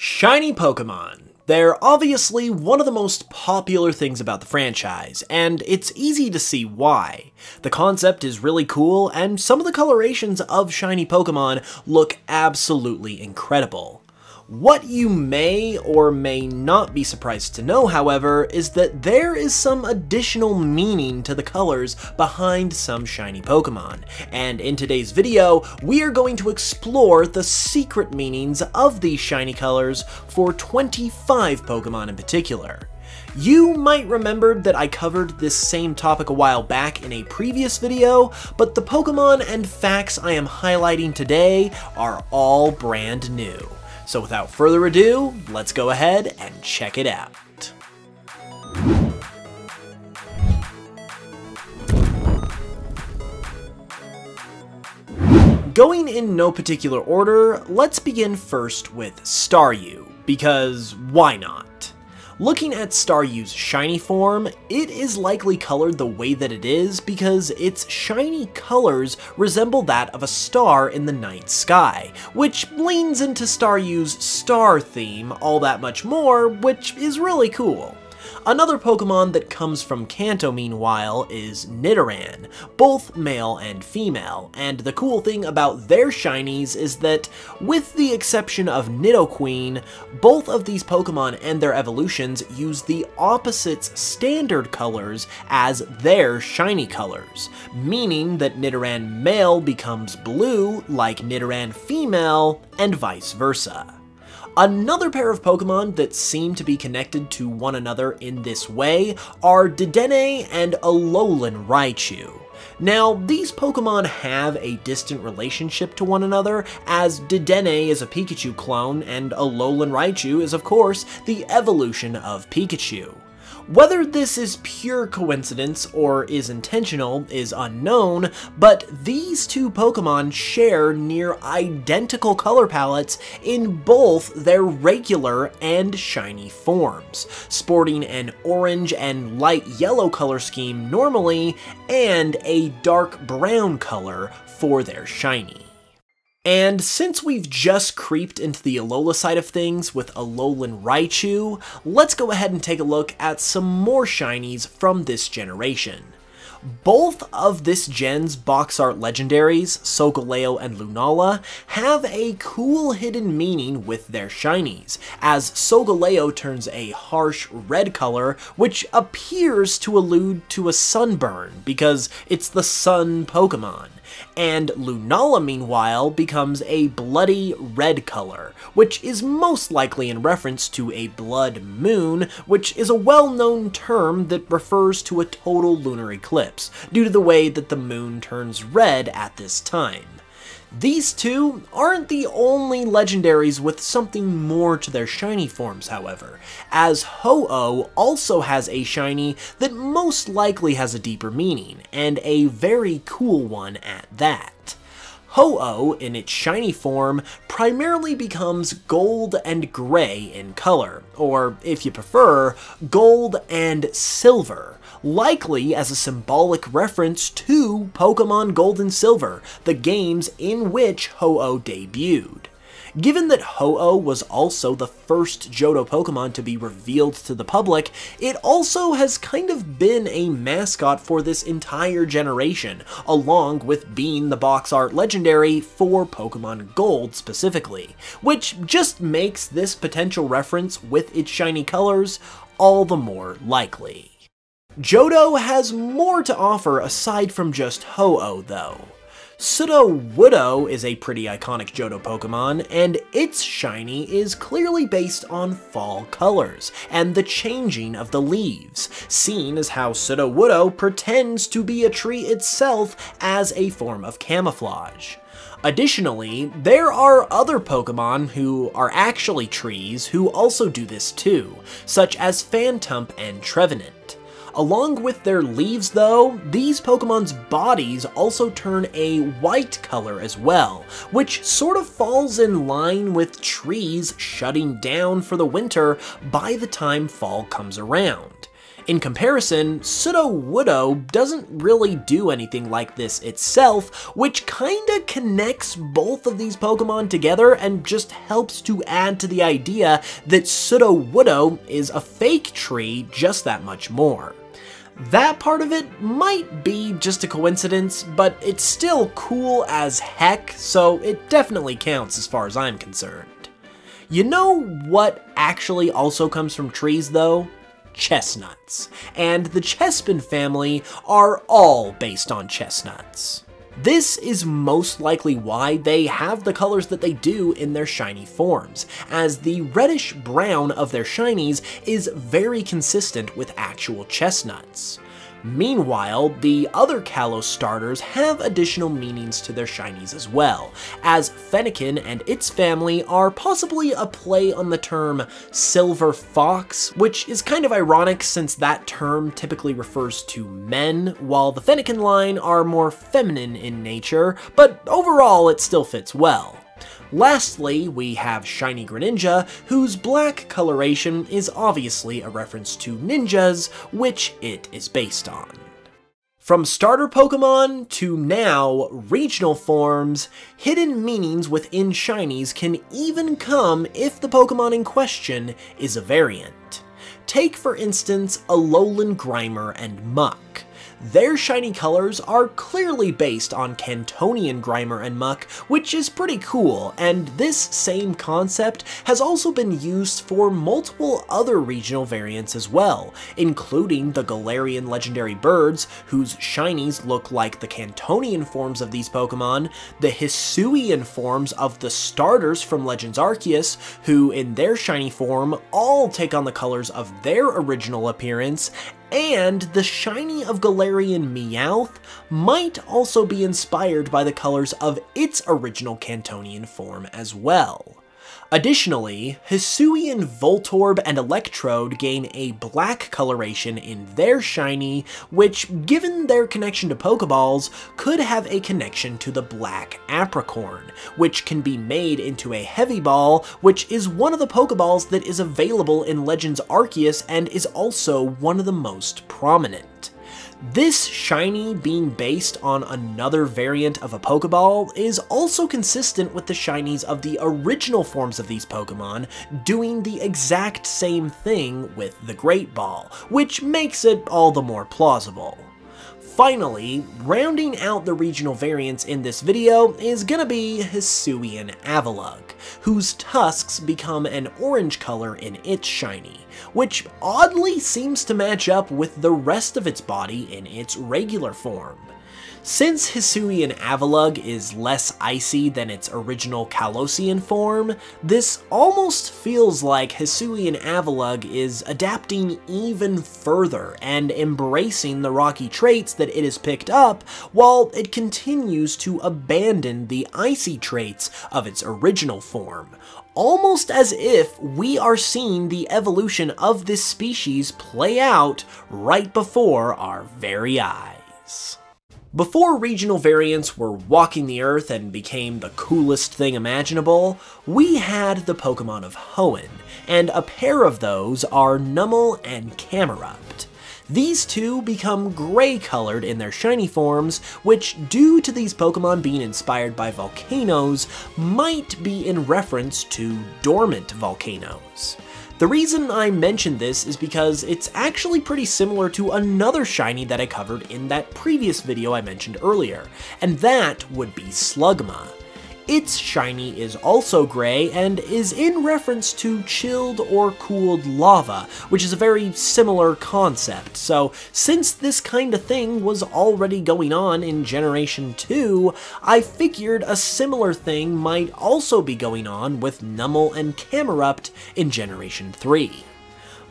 Shiny Pokemon. They're obviously one of the most popular things about the franchise, and it's easy to see why. The concept is really cool, and some of the colorations of shiny Pokemon look absolutely incredible. What you may or may not be surprised to know, however, is that there is some additional meaning to the colors behind some shiny Pokemon, and in today's video, we are going to explore the secret meanings of these shiny colors for 25 Pokemon in particular. You might remember that I covered this same topic a while back in a previous video, but the Pokemon and facts I am highlighting today are all brand new. So without further ado, let's go ahead and check it out. Going in no particular order, let's begin first with Staryu, because why not? Looking at Staryu's shiny form, it is likely colored the way that it is because its shiny colors resemble that of a star in the night sky, which leans into Staryu's star theme all that much more, which is really cool. Another Pokemon that comes from Kanto, meanwhile, is Nidoran, both male and female, and the cool thing about their shinies is that, with the exception of Nidoqueen, both of these Pokemon and their evolutions use the opposite's standard colors as their shiny colors, meaning that Nidoran male becomes blue like Nidoran female, and vice versa. Another pair of Pokemon that seem to be connected to one another in this way are Dedenne and Alolan Raichu. Now, these Pokemon have a distant relationship to one another, as Dedenne is a Pikachu clone, and Alolan Raichu is of course the evolution of Pikachu. Whether this is pure coincidence or is intentional is unknown, but these two Pokemon share near identical color palettes in both their regular and shiny forms, sporting an orange and light yellow color scheme normally, and a dark brown color for their shiny. And since we've just creeped into the Alola side of things with Alolan Raichu, let's go ahead and take a look at some more shinies from this generation. Both of this gen's box art legendaries, Solgaleo and Lunala, have a cool hidden meaning with their shinies, as Solgaleo turns a harsh red color, which appears to allude to a sunburn, because it's the sun Pokemon and Lunala meanwhile becomes a bloody red color, which is most likely in reference to a blood moon, which is a well-known term that refers to a total lunar eclipse, due to the way that the moon turns red at this time. These two aren't the only legendaries with something more to their shiny forms, however, as Ho-Oh also has a shiny that most likely has a deeper meaning, and a very cool one at that. Ho-Oh, in its shiny form, primarily becomes gold and gray in color, or if you prefer, gold and silver, likely as a symbolic reference to Pokemon Gold and Silver, the games in which Ho-Oh debuted. Given that Ho-Oh was also the first Johto Pokemon to be revealed to the public, it also has kind of been a mascot for this entire generation, along with being the box art legendary for Pokemon Gold specifically, which just makes this potential reference with its shiny colors all the more likely. Johto has more to offer aside from just Ho-Oh though. Sudowoodo is a pretty iconic Johto Pokemon, and its shiny is clearly based on fall colors and the changing of the leaves, seen as how Sudowoodo pretends to be a tree itself as a form of camouflage. Additionally, there are other Pokemon who are actually trees who also do this too, such as Phantump and Trevenant. Along with their leaves though, these Pokemon's bodies also turn a white color as well, which sort of falls in line with trees shutting down for the winter by the time fall comes around. In comparison, Sudowoodo doesn't really do anything like this itself, which kinda connects both of these Pokemon together and just helps to add to the idea that Sudowoodo is a fake tree just that much more. That part of it might be just a coincidence, but it's still cool as heck, so it definitely counts as far as I'm concerned. You know what actually also comes from trees though? Chestnuts. And the Chespin family are all based on chestnuts. This is most likely why they have the colors that they do in their shiny forms, as the reddish brown of their shinies is very consistent with actual chestnuts. Meanwhile, the other Kalos starters have additional meanings to their shinies as well, as Fennekin and its family are possibly a play on the term Silver Fox, which is kind of ironic since that term typically refers to men, while the Fennekin line are more feminine in nature, but overall it still fits well. Lastly, we have Shiny Greninja, whose black coloration is obviously a reference to ninjas, which it is based on. From starter Pokemon to now regional forms, hidden meanings within shinies can even come if the Pokemon in question is a variant. Take for instance Alolan Grimer and Muk. Their shiny colors are clearly based on Kantonian Grimer and Muk, which is pretty cool, and this same concept has also been used for multiple other regional variants as well, including the Galarian legendary birds, whose shinies look like the Kantonian forms of these Pokemon, the Hisuian forms of the starters from Legends Arceus, who in their shiny form all take on the colors of their original appearance, and the shiny of Galarian Meowth might also be inspired by the colors of its original Kantonian form as well. Additionally, Hisuian Voltorb and Electrode gain a black coloration in their shiny, which, given their connection to Pokeballs, could have a connection to the black Apricorn, which can be made into a Heavy Ball, which is one of the Pokeballs that is available in Legends Arceus and is also one of the most prominent. This shiny being based on another variant of a Pokeball is also consistent with the shinies of the original forms of these Pokemon doing the exact same thing with the Great Ball, which makes it all the more plausible. Finally, rounding out the regional variants in this video is gonna be Hisuian Avalugg, whose tusks become an orange color in its shiny, which oddly seems to match up with the rest of its body in its regular form. Since Hisuian Avalugg is less icy than its original Kalosian form, this almost feels like Hisuian Avalugg is adapting even further and embracing the rocky traits that it has picked up, while it continues to abandon the icy traits of its original form, almost as if we are seeing the evolution of this species play out right before our very eyes. Before regional variants were walking the earth and became the coolest thing imaginable, we had the Pokemon of Hoenn, and a pair of those are Numel and Camerupt. These two become gray colored in their shiny forms, which due to these Pokemon being inspired by volcanoes, might be in reference to dormant volcanoes. The reason I mention this is because it's actually pretty similar to another shiny that I covered in that previous video I mentioned earlier, and that would be Slugma. Its shiny is also gray and is in reference to chilled or cooled lava, which is a very similar concept. So since this kind of thing was already going on in Generation 2, I figured a similar thing might also be going on with Numel and Camerupt in Generation 3.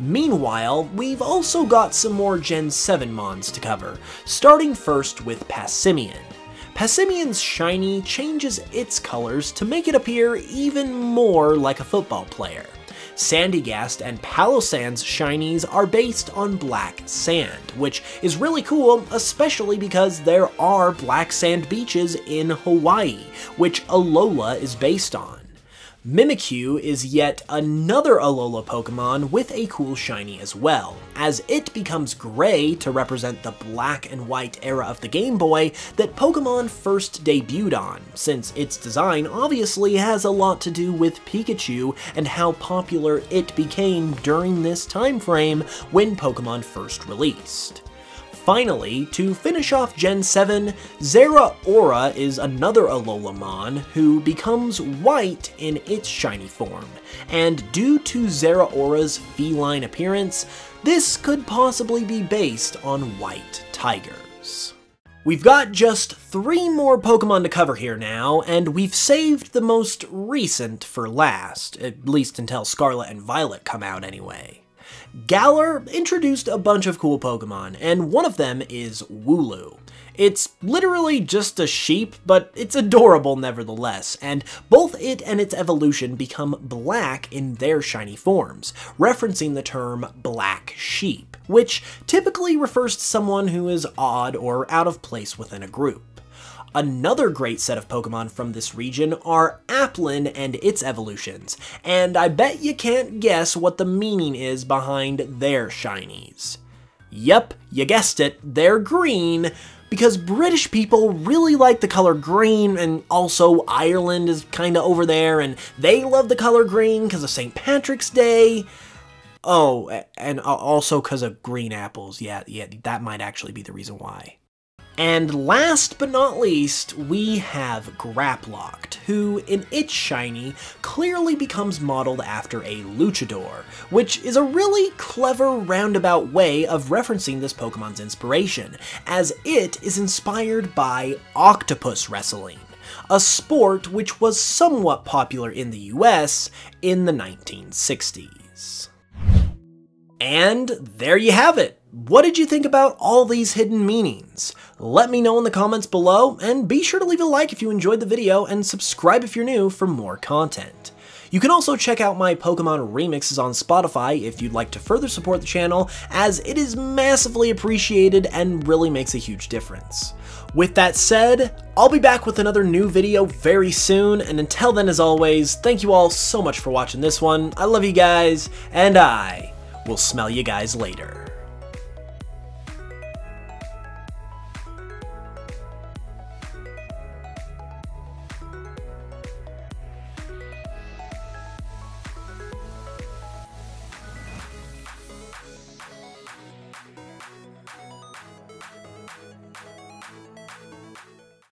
Meanwhile, we've also got some more Gen 7 Mons to cover, starting first with Passimian. Passimian's shiny changes its colors to make it appear even more like a football player. Sandygast and Palossand's shinies are based on black sand, which is really cool, especially because there are black sand beaches in Hawaii, which Alola is based on. Mimikyu is yet another Alola Pokemon with a cool shiny as well, as it becomes gray to represent the black and white era of the Game Boy that Pokemon first debuted on, since its design obviously has a lot to do with Pikachu and how popular it became during this time frame when Pokemon first released. Finally, to finish off Gen 7, Zera Zeraora is another Alolamon who becomes white in its shiny form, and due to Zeraora's feline appearance, this could possibly be based on white tigers. We've got just three more Pokemon to cover here now, and we've saved the most recent for last, at least until Scarlet and Violet come out anyway. Galar introduced a bunch of cool Pokemon, and one of them is Wooloo. It's literally just a sheep, but it's adorable nevertheless, and both it and its evolution become black in their shiny forms, referencing the term black sheep, which typically refers to someone who is odd or out of place within a group. Another great set of Pokemon from this region are Applin and its evolutions, and I bet you can't guess what the meaning is behind their shinies. Yep, you guessed it, they're green, because British people really like the color green, and also Ireland is kinda over there, and they love the color green because of St. Patrick's Day. Oh, and also because of green apples. Yeah, yeah, that might actually be the reason why. And last but not least, we have Grapploct, who, in its shiny, clearly becomes modeled after a luchador, which is a really clever roundabout way of referencing this Pokemon's inspiration, as it is inspired by octopus wrestling, a sport which was somewhat popular in the US in the 1960s. And there you have it! What did you think about all these hidden meanings? Let me know in the comments below, and be sure to leave a like if you enjoyed the video, and subscribe if you're new for more content. You can also check out my Pokemon remixes on Spotify if you'd like to further support the channel, as it is massively appreciated and really makes a huge difference. With that said, I'll be back with another new video very soon, and until then as always, thank you all so much for watching this one, I love you guys, and I will smell you guys later.